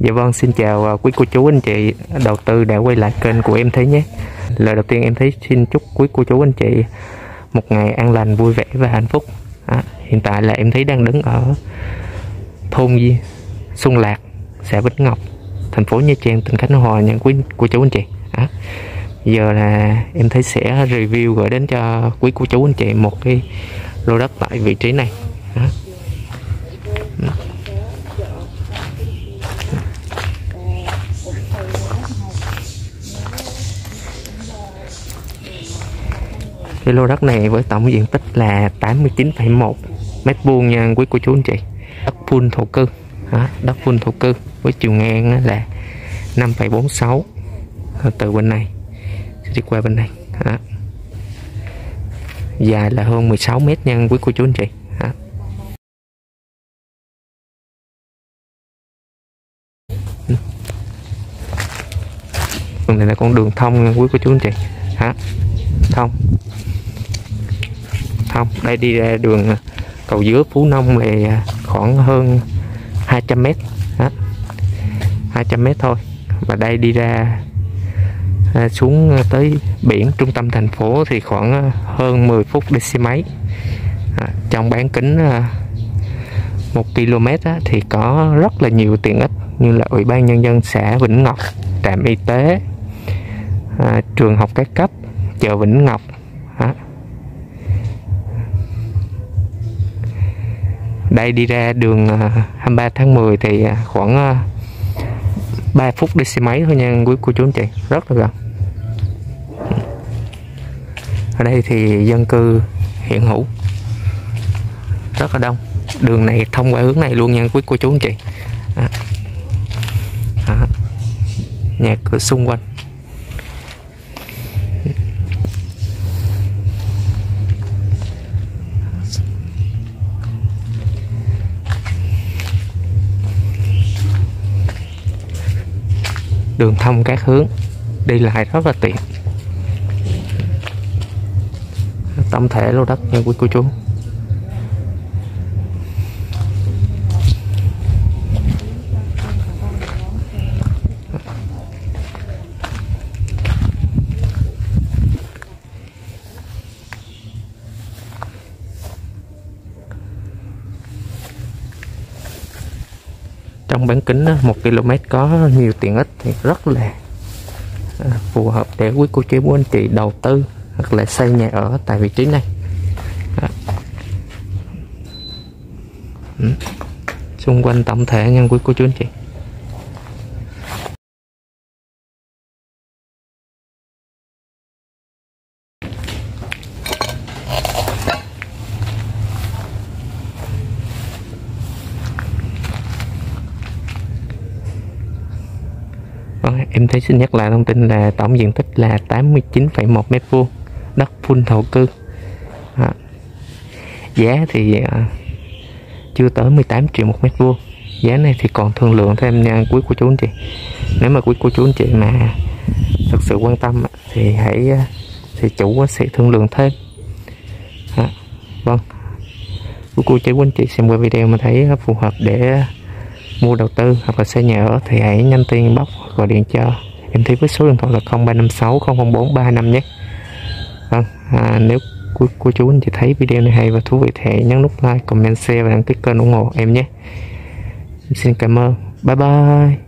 Dạ vâng, xin chào à, quý cô chú anh chị đầu tư đã quay lại kênh của em thấy nhé. Lời đầu tiên em thấy xin chúc quý cô chú anh chị một ngày an lành, vui vẻ và hạnh phúc. À, hiện tại là em thấy đang đứng ở thôn gì Xuân Lạc, xã Vĩnh Ngọc, thành phố Nha Trang, tỉnh Khánh Hòa nha quý cô chú anh chị. À, giờ là em thấy sẽ review gửi đến cho quý cô chú anh chị một cái lô đất tại vị trí này. À. cái lô đất này với tổng diện tích là 89,1 mét vuông nha quý cô chú anh chị đất full thổ cư đó, đất full thổ cư với chiều ngang là 5,46 ờ, từ bên này đi qua bên này đó. dài là hơn 16 mét nha quý cô chú anh chị đó. Phần này là con đường thông nha quý cô chú anh chị đó thông không đây đi ra đường à, cầu dứa Phú Nông thì à, khoảng hơn 200 mét. Đó. 200 mét thôi. Và đây đi ra à, xuống tới biển trung tâm thành phố thì khoảng à, hơn 10 phút đi xe máy. À, trong bán kính à, 1 km á, thì có rất là nhiều tiện ích như là ủy ban nhân dân xã Vĩnh Ngọc trạm y tế à, trường học các cấp chợ Vĩnh Ngọc. Đó. đây đi ra đường à, 23 tháng 10 thì à, khoảng à, 3 phút đi xe máy thôi nha quý cô chú anh chị. Rất là gần. Ở đây thì dân cư hiện hữu. Rất là đông. Đường này thông qua hướng này luôn nha quý cô chú anh chị. À. À. nhà cửa xung quanh. Đường thông các hướng. Đi lại rất là tiện. Tổng thể lô đất nha quý cô chú. Trong bán kính 1 km có nhiều tiện ích thì rất là à, phù hợp để quý cô chú anh chị đầu tư hoặc là xây nhà ở tại vị trí này. Ừ. Xung quanh tổng thể nha, quý cô chú, anh chị. Vâng, em thấy xin nhắc lại thông tin là tổng diện tích là 89,1m2 đất full thổ cư. À, giá thì à, chưa tới 18 triệu một mét vuông. Giá này thì còn thương lượng thêm nha quý cô chú anh chị. Nếu mà quý cô chú anh chị mà thực sự quan tâm thì hãy à, thì chủ sẽ thương lượng thêm. À, vâng. Quý cô chú anh chị xem qua video mà thấy phù hợp để mua đầu tư hoặc là xây nhà ở thì hãy nhanh tin inbox gọi điện cho em thấy với số điện thoại là 0356 004 35 nhé. Vâng à, nếu cô, cô chú anh chị thấy video này hay và thú vị thì hãy nhấn nút like comment share và đăng ký kênh ủng hộ em nhé. Em xin cảm ơn. Bye bye.